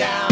down,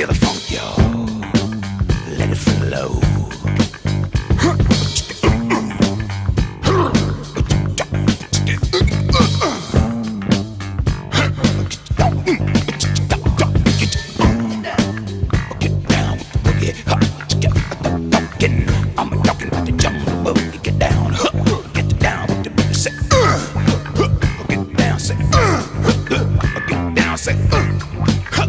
feel the funk, yo. Let it flow. Get down, get down say, uh, get down, say, uh, get down, uh.